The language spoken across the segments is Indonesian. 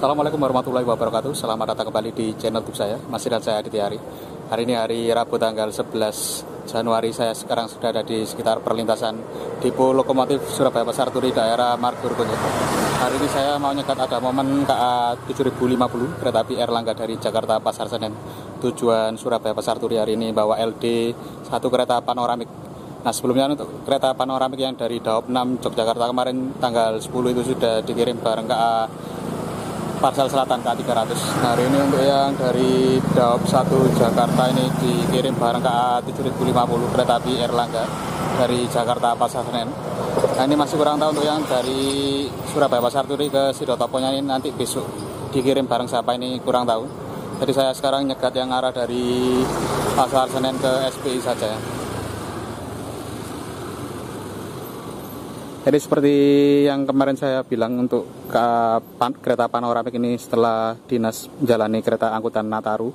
Assalamualaikum warahmatullahi wabarakatuh. Selamat datang kembali di channel YouTube saya. Masih dan saya Aditya Hari. Hari ini hari Rabu tanggal 11 Januari. Saya sekarang sudah ada di sekitar perlintasan Depo Lokomotif Surabaya Pasar Turi daerah Margur Kunyit Hari ini saya mau nyekat ada momen KA 7050 Kereta api Erlangga dari Jakarta Pasar Senen. Tujuan Surabaya Pasar Turi hari ini bawa LD Satu kereta panoramik. Nah sebelumnya untuk kereta panoramik yang dari Daop 6 Yogyakarta kemarin tanggal 10 itu sudah dikirim bareng KA Parsel Selatan K300. Nah, hari ini untuk yang dari Daop 1 Jakarta ini dikirim barang KA 7050 kereta api Erlangga dari Jakarta Pasar Senen. Nah, ini masih kurang tahu untuk yang dari Surabaya Pasar Turi ke Sidotoponya ini nanti besok dikirim barang siapa ini kurang tahu. Jadi saya sekarang nyegat yang arah dari Pasar Senen ke SPI saja. Jadi seperti yang kemarin saya bilang untuk ke pan, kereta panoramik ini setelah dinas menjalani kereta angkutan Nataru,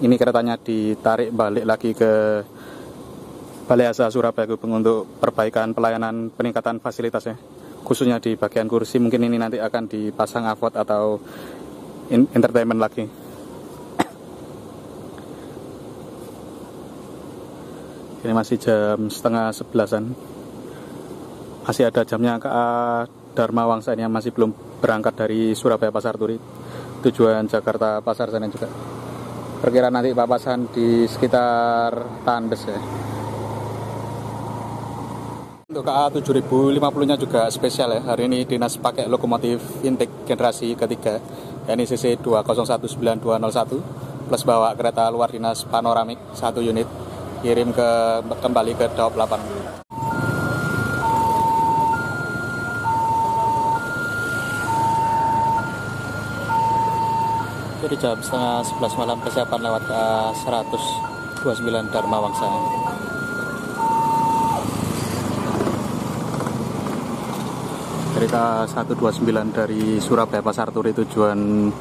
ini keretanya ditarik balik lagi ke Balai Asa Surabaya Gubeng untuk perbaikan pelayanan peningkatan fasilitasnya. Khususnya di bagian kursi mungkin ini nanti akan dipasang avot atau entertainment lagi. Ini masih jam setengah sebelasan masih ada jamnya KA Dharma Wangsa ini yang masih belum berangkat dari Surabaya Pasar Turi. Tujuan Jakarta Pasar Senen juga. Perkiraan nanti papasan di sekitar Tandes ya. Untuk KA 7050 nya juga spesial ya. Hari ini dinas pakai lokomotif intake generasi ketiga yakni CC 2019201 plus bawa kereta luar dinas panoramik satu unit kirim ke kembali ke Daop 8 di jam setengah 11 malam persiapan lewat ke 129 Dharma Wangsa. Kereta 129 dari Surabaya Pasar Turi tujuan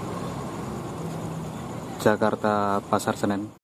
Jakarta Pasar Senen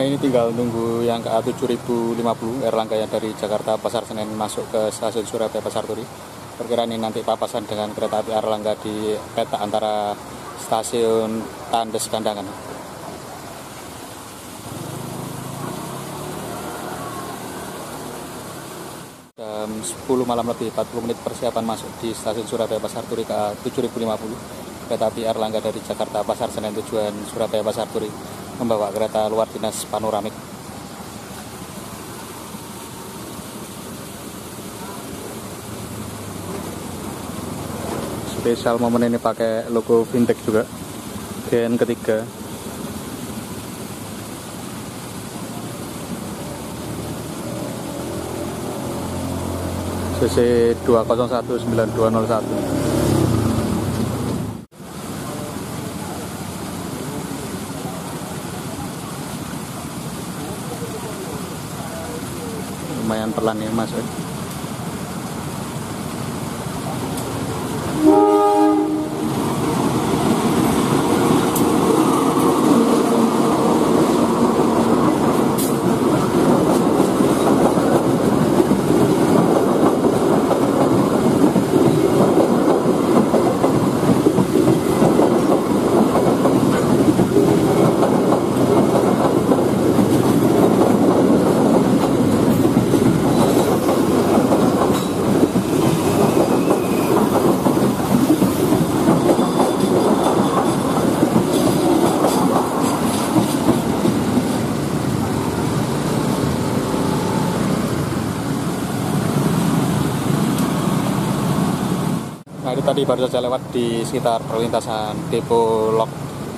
Nah ini tinggal nunggu yang ke A7050 Erlangga yang dari Jakarta Pasar Senen masuk ke stasiun Surabaya Pasar Turi. Perkiraan ini nanti papasan dengan kereta api Erlangga di peta antara stasiun Tandes Kandangan. Jam 10 malam lebih 40 menit persiapan masuk di stasiun Surabaya Pasar Turi ke A7050 kereta api Erlangga dari Jakarta Pasar Senen tujuan Surabaya Pasar Turi membawa kereta luar dinas panoramik. Spesial momen ini pakai logo vintage juga. Gen ketiga. CC 2019201 lumayan pelan ya mas Ini tadi baru saja lewat di sekitar perlintasan depo lok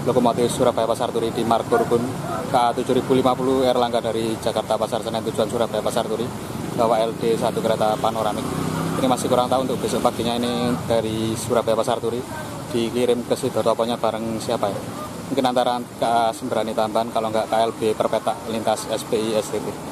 lokomotif Surabaya Pasar Turi di Margo Rukun K7050 Erlangga dari Jakarta Pasar Senen tujuan Surabaya Pasar Turi bawa LD satu kereta panoramik. Ini masih kurang tahu untuk besok paginya ini dari Surabaya Pasar Turi dikirim ke Sidotoponya bareng siapa ya? Mungkin antara KA Sembrani Tambahan kalau nggak KLB Perpetak lintas SPI STT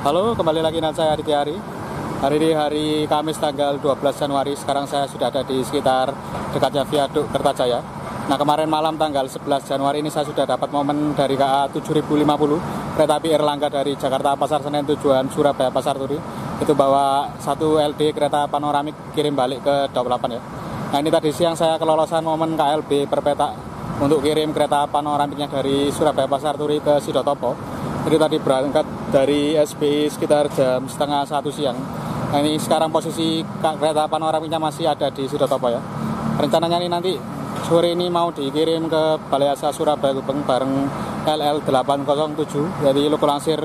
Halo, kembali lagi dengan saya Aditya Hari. Hari ini hari Kamis tanggal 12 Januari. Sekarang saya sudah ada di sekitar dekatnya Viaduk Kertajaya. Nah, kemarin malam tanggal 11 Januari ini saya sudah dapat momen dari KA 7050 kereta api Erlangga dari Jakarta Pasar Senen tujuan Surabaya Pasar Turi. Itu bawa satu LD kereta panoramik kirim balik ke 28 ya. Nah, ini tadi siang saya kelolosan momen KLB Perpeta untuk kirim kereta panoramiknya dari Surabaya Pasar Turi ke Sidotopo jadi tadi berangkat dari SBI sekitar jam setengah satu siang. Nah ini sekarang posisi kereta panoramiknya masih ada di Sidotopo ya. Rencananya ini nanti sore ini mau dikirim ke Balai Asa Surabaya Gubeng bareng LL 807 jadi Loko Langsir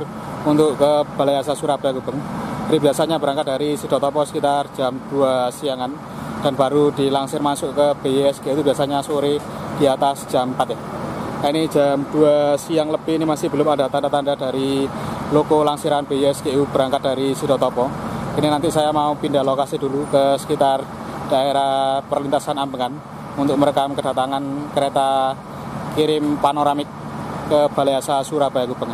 untuk ke Balai Asa Surabaya Gubeng. Jadi biasanya berangkat dari Sidotopo sekitar jam 2 siangan dan baru dilangsir masuk ke BISG itu biasanya sore di atas jam 4 ya. Nah, ini jam 2 siang lebih ini masih belum ada tanda-tanda dari loko langsiran BISGU berangkat dari Sidotopo. Ini nanti saya mau pindah lokasi dulu ke sekitar daerah perlintasan Ambengan untuk merekam kedatangan kereta kirim panoramik ke Balai Asa Surabaya Gubeng.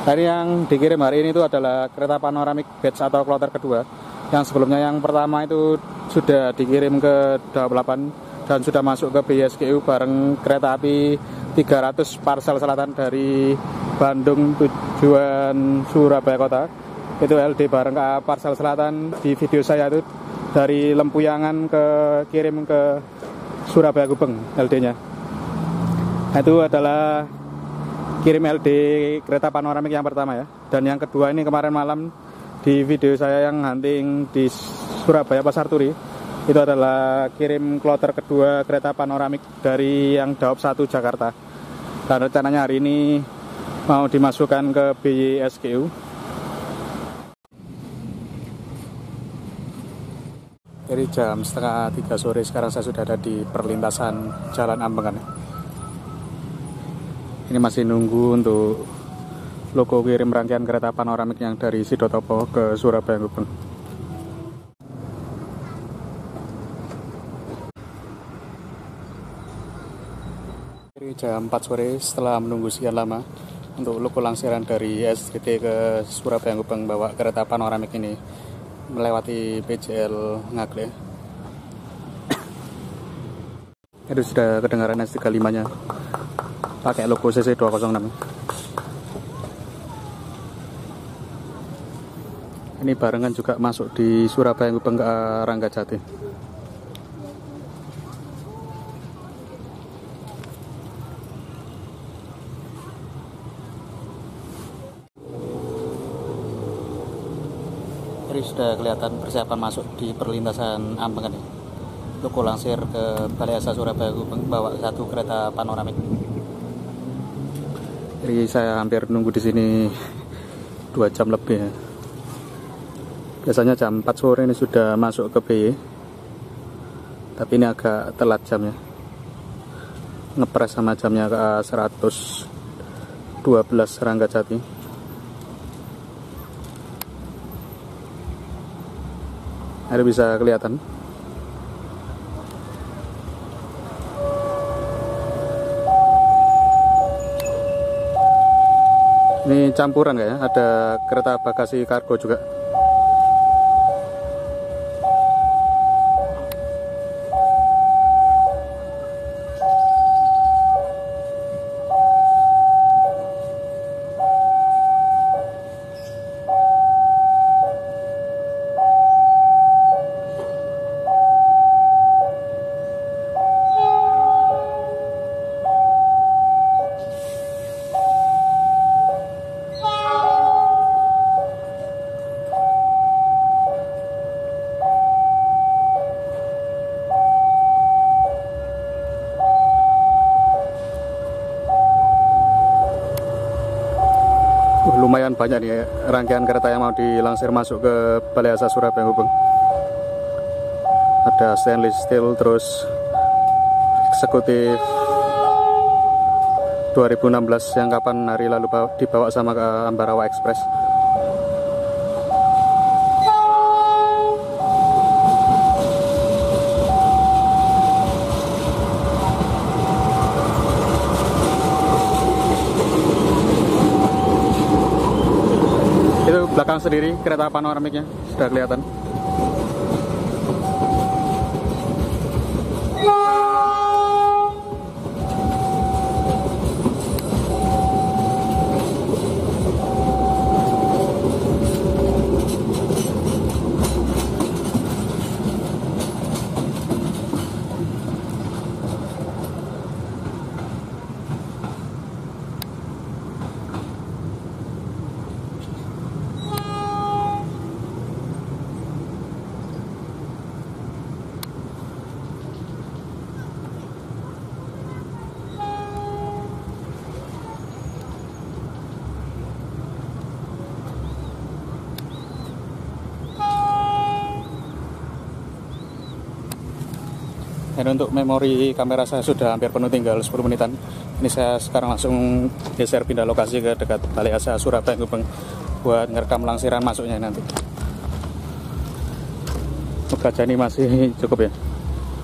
Hari yang dikirim hari ini itu adalah kereta panoramik batch atau kloter kedua. Yang sebelumnya yang pertama itu sudah dikirim ke 28 dan sudah masuk ke BSGU bareng kereta api 300 parcel selatan dari Bandung tujuan Surabaya Kota. Itu LD bareng ke parcel selatan. Di video saya itu dari Lempuyangan ke kirim ke Surabaya Gubeng LD-nya nah, itu adalah kirim LD kereta panoramik yang pertama ya. Dan yang kedua ini kemarin malam di video saya yang hunting di Surabaya Pasar Turi itu adalah kirim kloter kedua kereta panoramik dari yang Daop 1 Jakarta dan rencananya hari ini mau dimasukkan ke BYSGU Jadi jam setengah tiga sore sekarang saya sudah ada di perlintasan Jalan Ambengan. Ini masih nunggu untuk logo kirim rangkaian kereta panoramik yang dari Sidotopo ke Surabaya. Gubeng jam 4 sore setelah menunggu sekian lama untuk loko langsiran dari SDT ke Surabaya Gubeng bawa kereta panoramik ini melewati PJL Ngagle. Itu sudah kedengaran S35 nya. Pakai logo CC 206 ini barengan juga masuk di Surabaya Gubeng ke Ranggajati Ini sudah kelihatan persiapan masuk di perlintasan Ambengan ya. Langsir ke Balai Asa Surabaya bawa satu kereta panoramik. Jadi saya hampir nunggu di sini dua jam lebih ya. Biasanya jam 4 sore ini sudah masuk ke BY. Tapi ini agak telat jamnya. Ngepres sama jamnya ke 112 Rangga Jati. Ada bisa kelihatan? Ini campuran ya? Ada kereta bagasi kargo juga banyak nih rangkaian kereta yang mau dilangsir masuk ke Balai Asa Surabaya Gubeng. Ada stainless steel terus eksekutif 2016 yang kapan hari lalu dibawa sama ke Ambarawa Express. belakang sendiri kereta panoramiknya sudah kelihatan dan untuk memori kamera saya sudah hampir penuh tinggal 10 menitan. Ini saya sekarang langsung geser pindah lokasi ke dekat Balai Asa Surabaya Gubeng buat ngerekam langsiran masuknya nanti. Semoga ini masih cukup ya.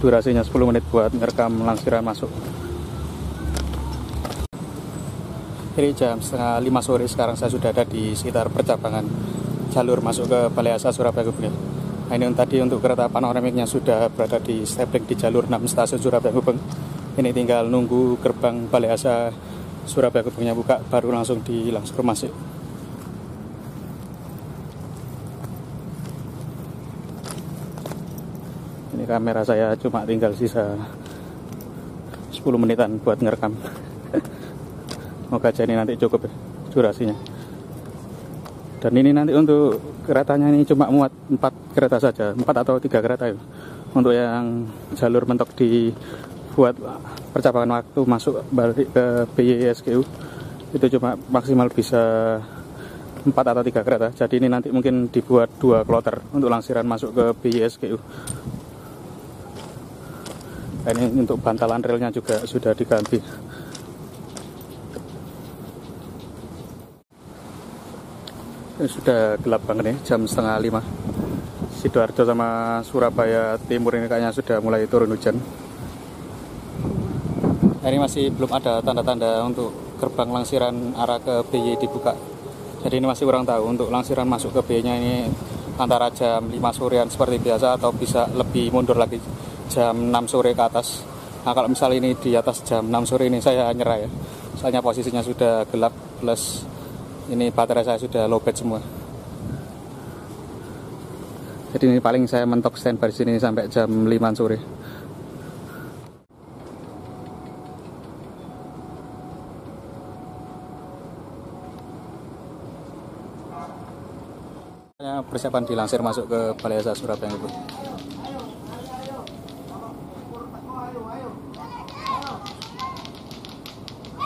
Durasinya 10 menit buat ngerekam langsiran masuk. Ini jam setengah 5 sore sekarang saya sudah ada di sekitar percabangan jalur masuk ke Balai Asa Surabaya Gubeng Nah, ini tadi untuk kereta panoramiknya sudah berada di stepling di jalur 6 stasiun Surabaya Gubeng. Ini tinggal nunggu gerbang Balai Asa Surabaya Gubengnya buka, baru langsung dilangsung masuk. Ini kamera saya cuma tinggal sisa 10 menitan buat ngerekam. Moga jadi nanti cukup ya durasinya. Dan ini nanti untuk keretanya ini cuma muat empat kereta saja, empat atau tiga kereta itu. Untuk yang jalur mentok dibuat percabangan waktu masuk balik ke BYSKU itu cuma maksimal bisa empat atau tiga kereta. Jadi ini nanti mungkin dibuat dua kloter untuk langsiran masuk ke BYSKU. Ini untuk bantalan relnya juga sudah diganti. Ini sudah gelap banget nih, jam setengah lima. Sidoarjo sama Surabaya Timur ini kayaknya sudah mulai turun hujan. Ini masih belum ada tanda-tanda untuk gerbang langsiran arah ke BY dibuka. Jadi ini masih kurang tahu untuk langsiran masuk ke BY-nya ini antara jam 5 sorean seperti biasa atau bisa lebih mundur lagi jam 6 sore ke atas. Nah kalau misal ini di atas jam 6 sore ini saya nyerah ya. Soalnya posisinya sudah gelap plus ini baterai saya sudah lowbat semua jadi ini paling saya mentok standby sini sampai jam 5 sore persiapan dilansir masuk ke Balai Asa Surabaya itu.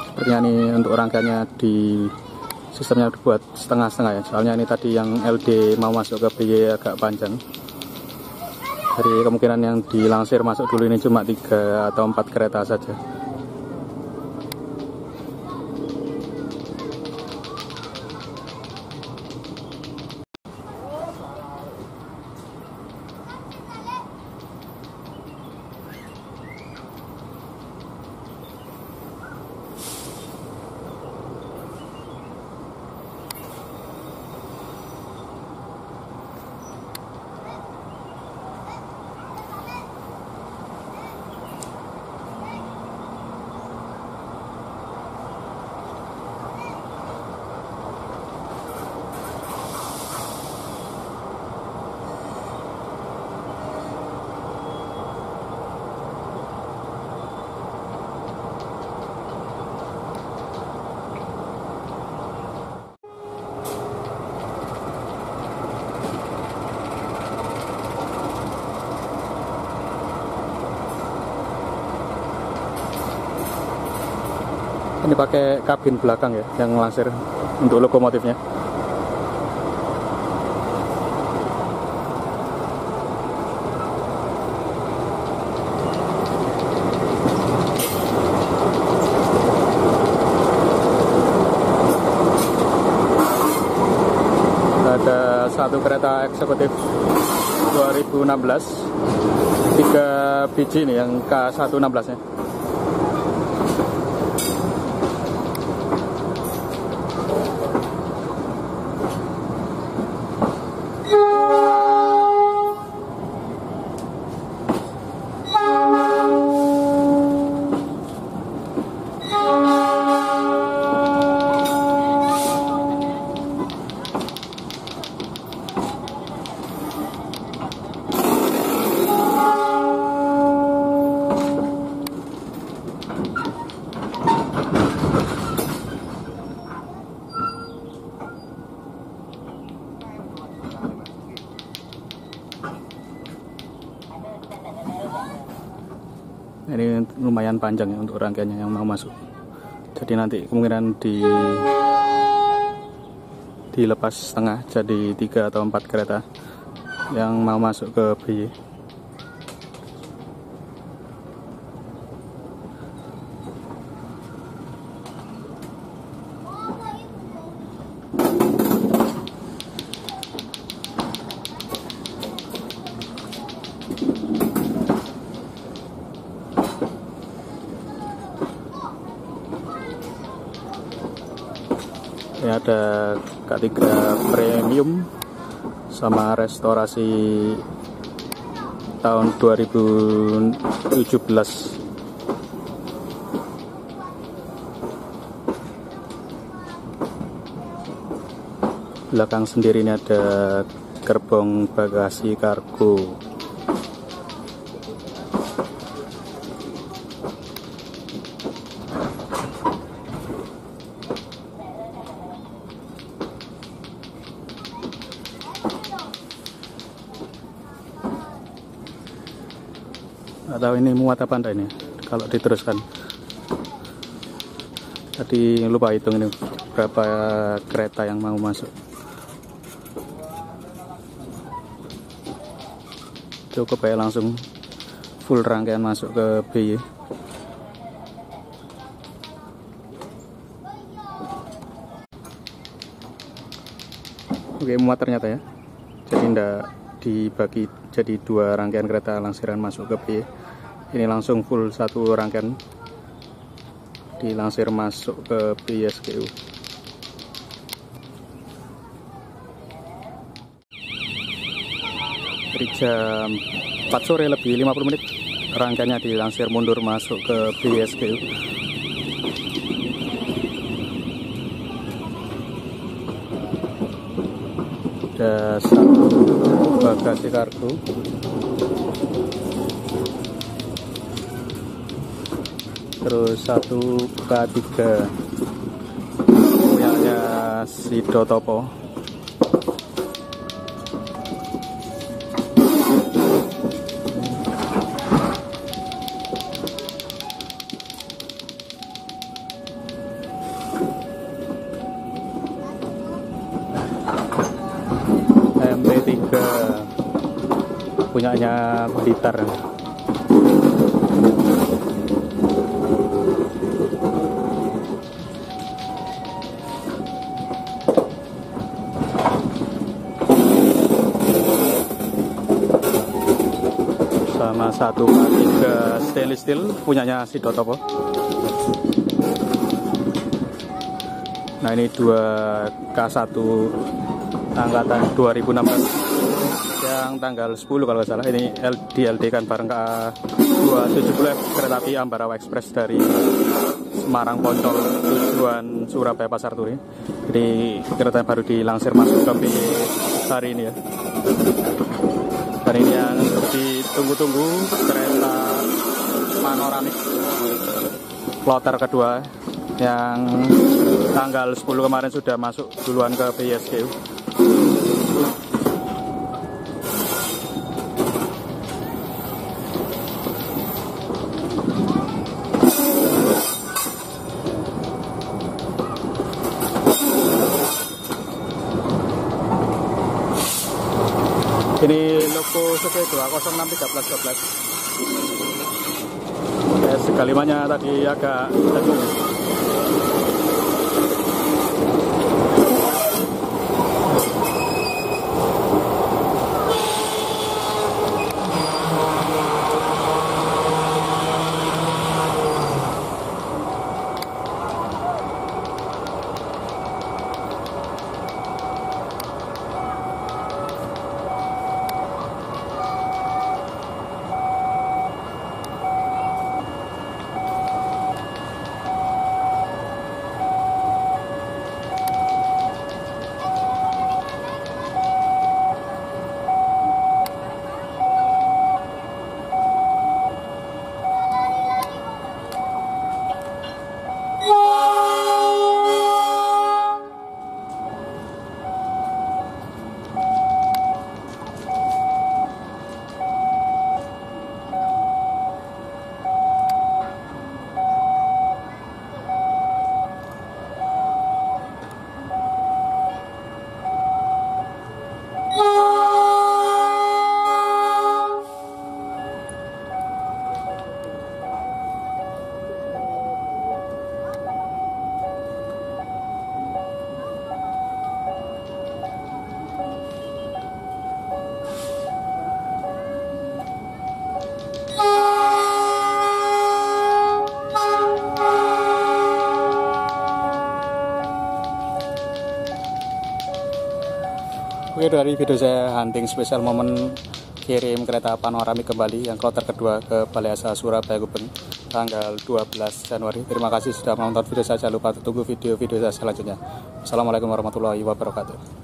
Sepertinya ini untuk rangkaiannya di sistemnya dibuat setengah-setengah ya. Soalnya ini tadi yang LD mau masuk ke BY agak panjang. Dari kemungkinan yang dilansir masuk dulu ini cuma tiga atau empat kereta saja ini pakai kabin belakang ya yang lansir untuk lokomotifnya. Ada satu kereta eksekutif 2016 tiga biji nih yang K116 nya panjang ya untuk rangkaiannya yang mau masuk. Jadi nanti kemungkinan di dilepas setengah jadi tiga atau empat kereta yang mau masuk ke BY ini ada K3 premium sama restorasi tahun 2017 belakang sendiri ini ada gerbong bagasi kargo tahu ini muat apa enggak ini? Kalau diteruskan. Tadi lupa hitung ini berapa kereta yang mau masuk. Cukup ya langsung full rangkaian masuk ke BY oke muat ternyata ya. Jadi ndak dibagi jadi dua rangkaian kereta langsiran masuk ke BY ini langsung full satu rangkaian. Dilansir masuk ke PSGU dari jam 4 sore lebih 50 menit rangkaiannya dilansir mundur masuk ke PSGU ada satu bagasi kargo terus satu K3 punyanya si Dotopo. MT3 punyanya Blitar satu K3 stainless steel punyanya si Dotopo nah ini dua K1 angkatan 2016 yang tanggal 10 kalau salah. Ini DLD kan bareng K270 kereta api Ambarawa Express dari Semarang Poncol tujuan Surabaya Pasar Turi. Jadi kereta baru dilansir masuk ke hari ini ya. Dan ini yang ditunggu-tunggu kereta panoramik kloter kedua yang tanggal 10 kemarin sudah masuk duluan ke PSGU ini logo CP 2061312 ya segalimanya tadi agak tegung Oke dari video saya hunting spesial momen kirim kereta panoramik kembali yang kloter kedua ke Balai Asa Surabaya Gubeng tanggal 12 Januari. Terima kasih sudah menonton video saya. Jangan lupa tunggu video-video saya selanjutnya. Assalamualaikum warahmatullahi wabarakatuh.